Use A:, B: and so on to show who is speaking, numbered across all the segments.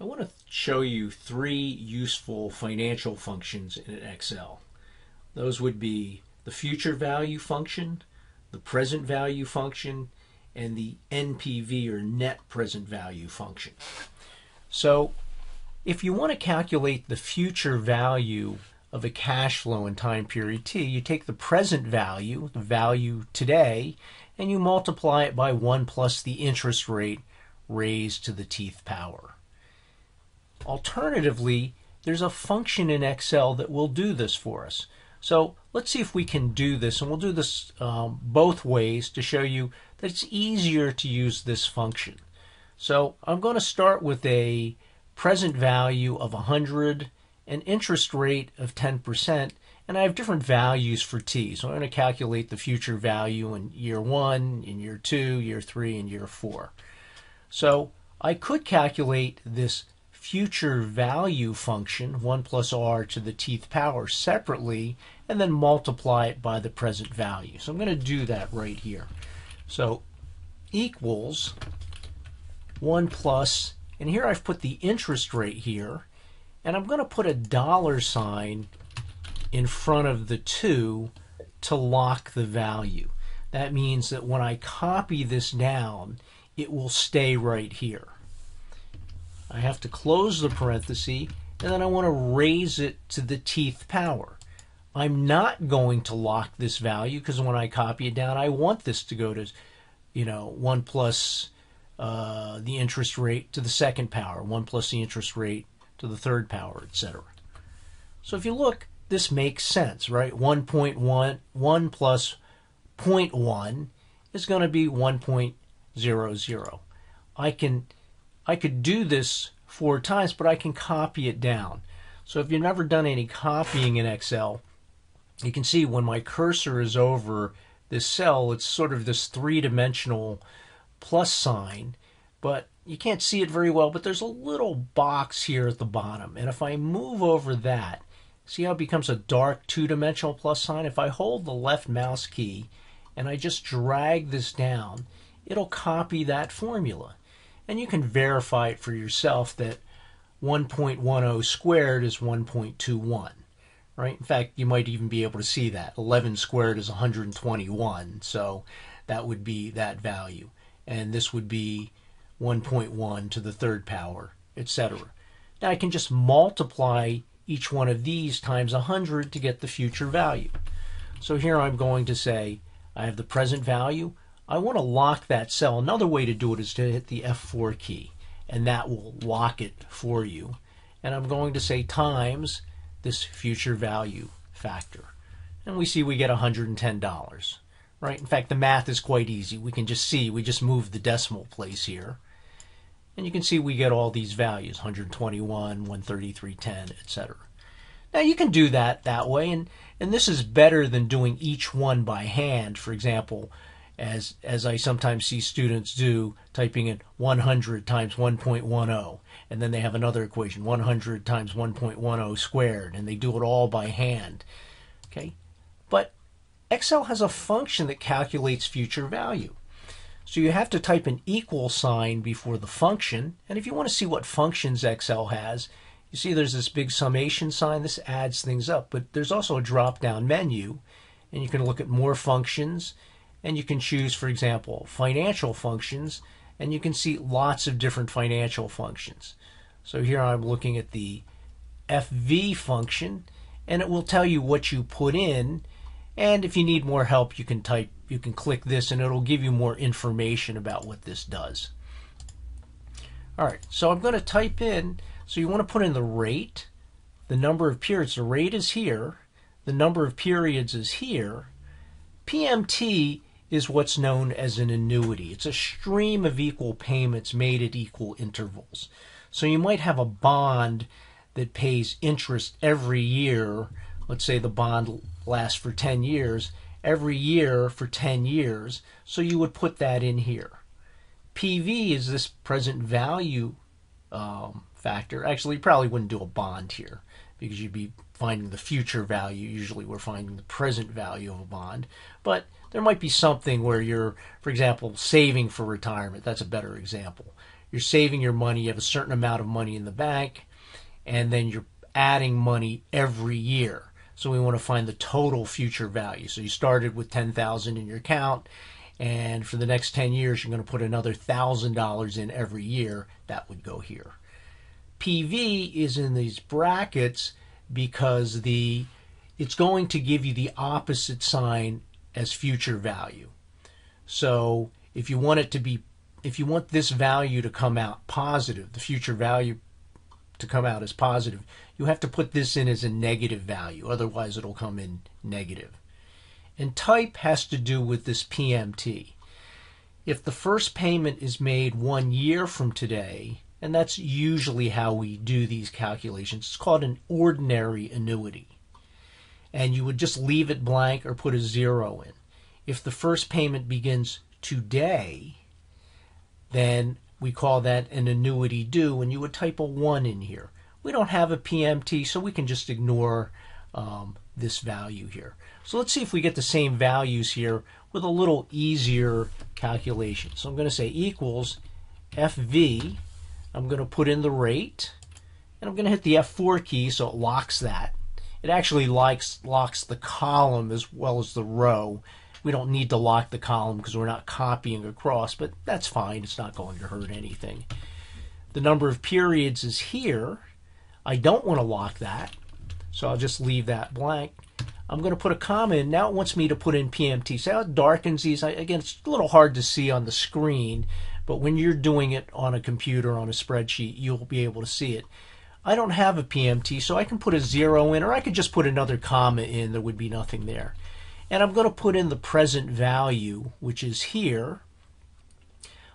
A: I want to show you three useful financial functions in Excel. Those would be the future value function, the present value function, and the NPV or net present value function. So if you want to calculate the future value of a cash flow in time period t, you take the present value, the value today, and you multiply it by 1 plus the interest rate raised to the tth power. Alternatively, there's a function in Excel that will do this for us. So let's see if we can do this, and we'll do this um, both ways to show you that it's easier to use this function. So I'm going to start with a present value of 100, an interest rate of 10%, and I have different values for t. So I'm going to calculate the future value in year 1, in year 2, year 3, and year 4. So I could calculate this future value function, 1 plus r to the tth power, separately, and then multiply it by the present value. So I'm going to do that right here. So equals 1 plus, and here I've put the interest rate here, and I'm going to put a dollar sign in front of the 2 to lock the value. That means that when I copy this down, it will stay right here. I have to close the parenthesis, and then I want to raise it to the tth power. I'm not going to lock this value because when I copy it down, I want this to go to, you know, 1 plus uh, the interest rate to the second power, 1 plus the interest rate to the third power, etc. So if you look, this makes sense, right? 1.1, 1 plus 0.1 is going to be 1.00. I can I could do this four times, but I can copy it down. So if you've never done any copying in Excel, you can see when my cursor is over this cell, it's sort of this three-dimensional plus sign, but you can't see it very well, but there's a little box here at the bottom. And if I move over that, see how it becomes a dark two-dimensional plus sign? If I hold the left mouse key and I just drag this down, it'll copy that formula and you can verify it for yourself that 1.10 squared is 1.21 right? In fact you might even be able to see that. 11 squared is 121 so that would be that value. And this would be 1.1 to the third power etc now I can just multiply each one of these times 100 to get the future value. So here I'm going to say I have the present value I want to lock that cell. Another way to do it is to hit the F4 key, and that will lock it for you. And I'm going to say times this future value factor. And we see we get $110, right? In fact, the math is quite easy. We can just see, we just move the decimal place here. And you can see we get all these values, 121, 133.10, etc. Now you can do that that way, and, and this is better than doing each one by hand. For example, as as I sometimes see students do, typing in 100 times 1.10, and then they have another equation, 100 times 1.10 squared, and they do it all by hand. Okay, but Excel has a function that calculates future value. So you have to type an equal sign before the function, and if you want to see what functions Excel has, you see there's this big summation sign. This adds things up, but there's also a drop-down menu, and you can look at more functions and you can choose, for example, financial functions, and you can see lots of different financial functions. So here I'm looking at the FV function, and it will tell you what you put in, and if you need more help, you can type, you can click this, and it'll give you more information about what this does. All right, so I'm going to type in, so you want to put in the rate, the number of periods. The rate is here, the number of periods is here. PMT is what's known as an annuity. It's a stream of equal payments made at equal intervals. So you might have a bond that pays interest every year. Let's say the bond lasts for 10 years, every year for 10 years. So you would put that in here. PV is this present value um, factor. Actually, you probably wouldn't do a bond here because you'd be finding the future value. Usually we're finding the present value of a bond. But there might be something where you're, for example, saving for retirement. That's a better example. you're saving your money, you have a certain amount of money in the bank, and then you're adding money every year. So we want to find the total future value. So you started with 10,000 in your account and for the next 10 years you're going to put another $1,000 in every year. That would go here. PV is in these brackets because the it's going to give you the opposite sign as future value. So if you want it to be if you want this value to come out positive, the future value to come out as positive, you have to put this in as a negative value. Otherwise, it'll come in negative. And type has to do with this PMT. If the first payment is made one year from today, and that's usually how we do these calculations, it's called an ordinary annuity. And you would just leave it blank or put a zero in. If the first payment begins today, then we call that an annuity due, and you would type a 1 in here. We don't have a PMT, so we can just ignore um, this value here. So let's see if we get the same values here with a little easier calculation. So I'm going to say equals FV. I'm going to put in the rate, and I'm going to hit the F4 key so it locks that. It actually likes, locks the column as well as the row. We don't need to lock the column because we're not copying across, but that's fine. It's not going to hurt anything. The number of periods is here. I don't want to lock that, so I'll just leave that blank. I'm going to put a comma in. Now it wants me to put in PMT. How it darkens these? Again, it's a little hard to see on the screen, but when you're doing it on a computer, on a spreadsheet, you'll be able to see it. I don't have a PMT, so I can put a zero in, or I could just put another comma in. There would be nothing there. And I'm going to put in the present value, which is here.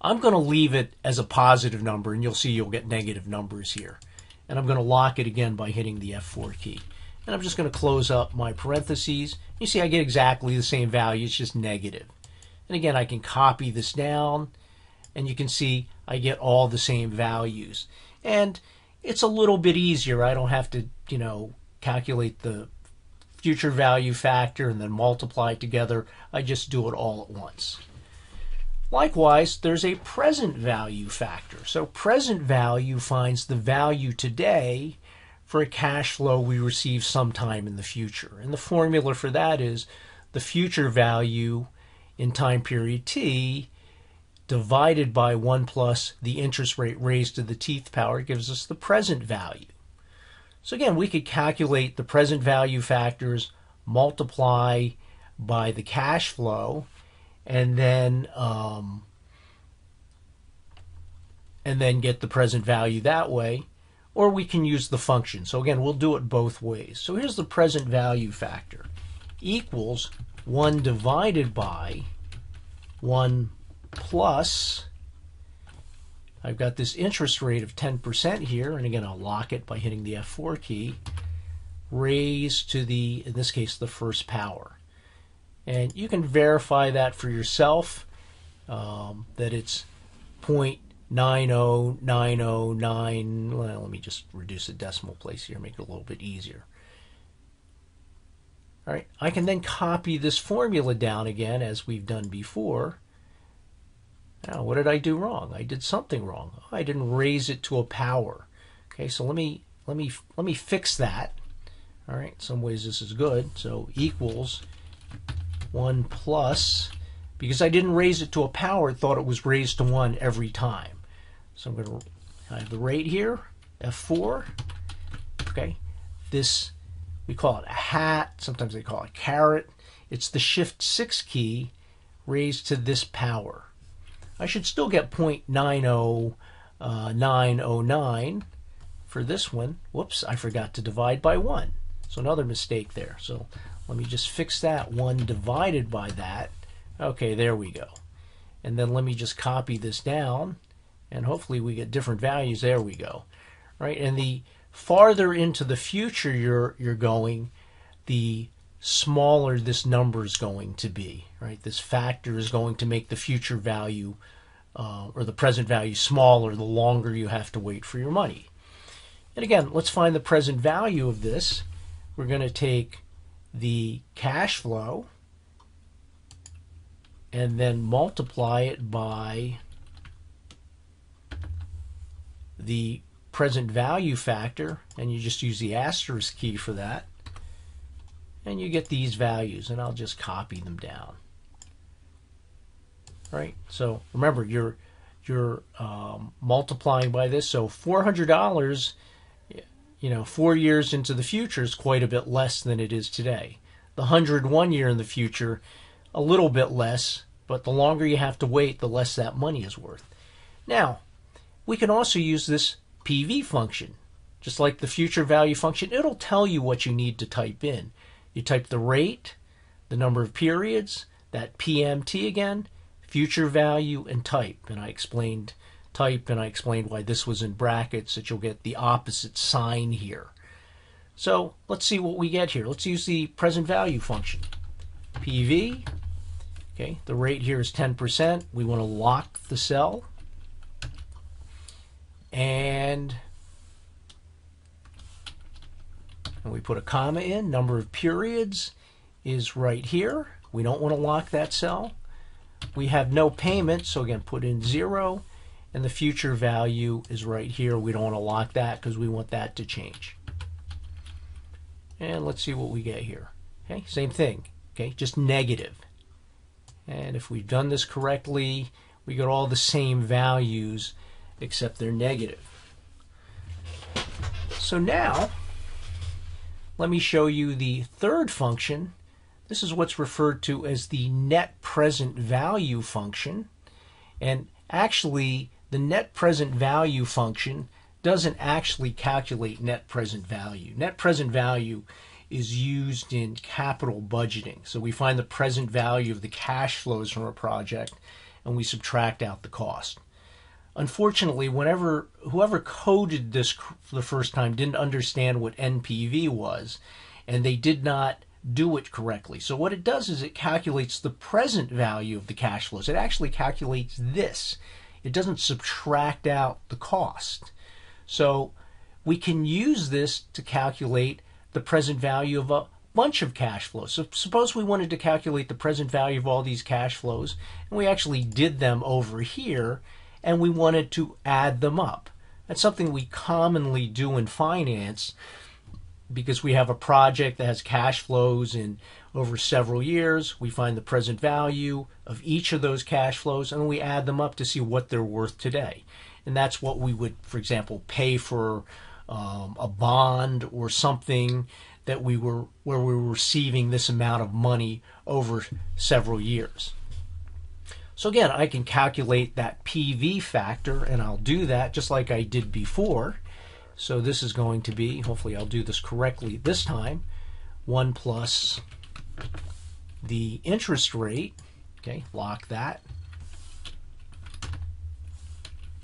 A: I'm going to leave it as a positive number, and you'll see you'll get negative numbers here. And I'm going to lock it again by hitting the F4 key. And I'm just going to close up my parentheses. You see I get exactly the same value, it's just negative. And again, I can copy this down, and you can see I get all the same values. And it's a little bit easier. I don't have to, you know, calculate the future value factor and then multiply it together. I just do it all at once. Likewise, there's a present value factor. So present value finds the value today for a cash flow we receive sometime in the future. And the formula for that is the future value in time period t divided by 1 plus the interest rate raised to the tth power gives us the present value. So again, we could calculate the present value factors, multiply by the cash flow, and then um, and then get the present value that way. Or we can use the function. So again, we'll do it both ways. So here's the present value factor equals 1 divided by 1 plus I've got this interest rate of 10% here, and again, I'll lock it by hitting the F4 key, raised to the, in this case, the first power. And you can verify that for yourself, um, that it's 0.90909. Well, let me just reduce the decimal place here, make it a little bit easier. All right, I can then copy this formula down again as we've done before now, what did I do wrong? I did something wrong. Oh, I didn't raise it to a power. Okay, so let me let me let me fix that. All right, some ways this is good. So equals 1 plus, because I didn't raise it to a power, it thought it was raised to 1 every time. So I'm going to I have the rate here, F4. Okay, this, we call it a hat. Sometimes they call it caret. It's the Shift 6 key raised to this power. I should still get 0.90909 uh, for this one. Whoops, I forgot to divide by 1. So another mistake there. So let me just fix that. 1 divided by that. Okay, there we go. And then let me just copy this down. And hopefully we get different values. There we go. Right, and the farther into the future you're you're going, the smaller this number is going to be, right? This factor is going to make the future value uh, or the present value smaller the longer you have to wait for your money. And again, let's find the present value of this. We're going to take the cash flow and then multiply it by the present value factor, and you just use the asterisk key for that, and you get these values, and I'll just copy them down. Right. So remember, you're you're um, multiplying by this. So four hundred dollars, you know, four years into the future is quite a bit less than it is today. The hundred one year in the future, a little bit less, but the longer you have to wait, the less that money is worth. Now, we can also use this PV function. Just like the future value function, it'll tell you what you need to type in. You type the rate, the number of periods, that PMT again, future value, and type. And I explained type and I explained why this was in brackets, that you'll get the opposite sign here. So let's see what we get here. Let's use the present value function. PV, okay, the rate here is 10%. We want to lock the cell and and we put a comma in. Number of periods is right here. We don't want to lock that cell. We have no payment, so again, put in zero. And the future value is right here. We don't want to lock that because we want that to change. And let's see what we get here. Okay, same thing. Okay, just negative. And if we've done this correctly, we get all the same values except they're negative. So now, let me show you the third function. This is what's referred to as the net present value function. And actually, the net present value function doesn't actually calculate net present value. Net present value is used in capital budgeting. So we find the present value of the cash flows from a project and we subtract out the cost unfortunately, whenever whoever coded this for the first time didn't understand what NPV was, and they did not do it correctly. So what it does is it calculates the present value of the cash flows. It actually calculates this. It doesn't subtract out the cost. So we can use this to calculate the present value of a bunch of cash flows. So suppose we wanted to calculate the present value of all these cash flows, and we actually did them over here and we wanted to add them up. That's something we commonly do in finance because we have a project that has cash flows in over several years. We find the present value of each of those cash flows and we add them up to see what they're worth today. And that's what we would, for example, pay for um, a bond or something that we were where we were receiving this amount of money over several years. So again, I can calculate that PV factor, and I'll do that just like I did before. So this is going to be, hopefully I'll do this correctly this time, 1 plus the interest rate, okay, lock that,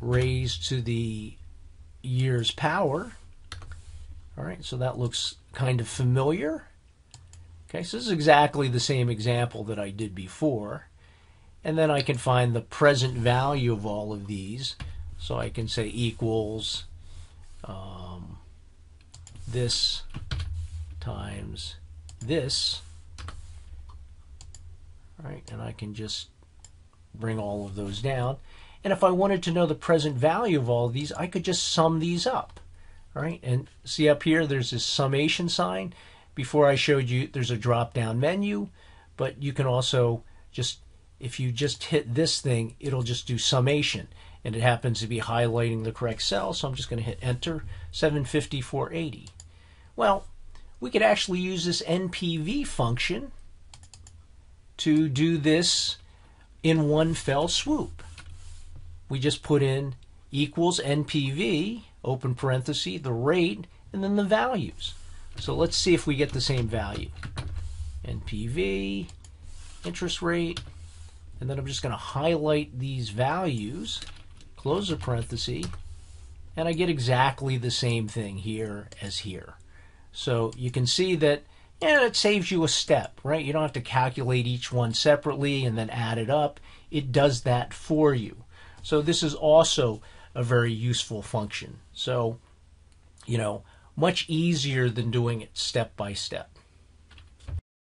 A: raised to the year's power. All right, so that looks kind of familiar. Okay, so this is exactly the same example that I did before. And then I can find the present value of all of these. So I can say equals um, this times this. Right, and I can just bring all of those down. And if I wanted to know the present value of all of these, I could just sum these up. Right, and see up here, there's this summation sign. Before I showed you, there's a drop-down menu, but you can also just if you just hit this thing, it'll just do summation. And it happens to be highlighting the correct cell, so I'm just going to hit enter, 750, 480. Well, we could actually use this NPV function to do this in one fell swoop. We just put in equals NPV, open parenthesis, the rate, and then the values. So let's see if we get the same value. NPV, interest rate, and then I'm just going to highlight these values, close the parenthesis, and I get exactly the same thing here as here. So you can see that yeah, it saves you a step, right? You don't have to calculate each one separately and then add it up. It does that for you. So this is also a very useful function. So, you know, much easier than doing it step by step.